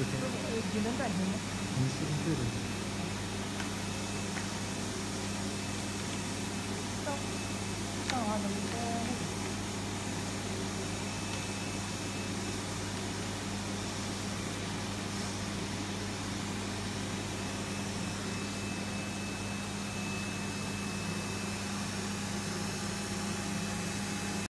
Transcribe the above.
四天，你能暂停吗？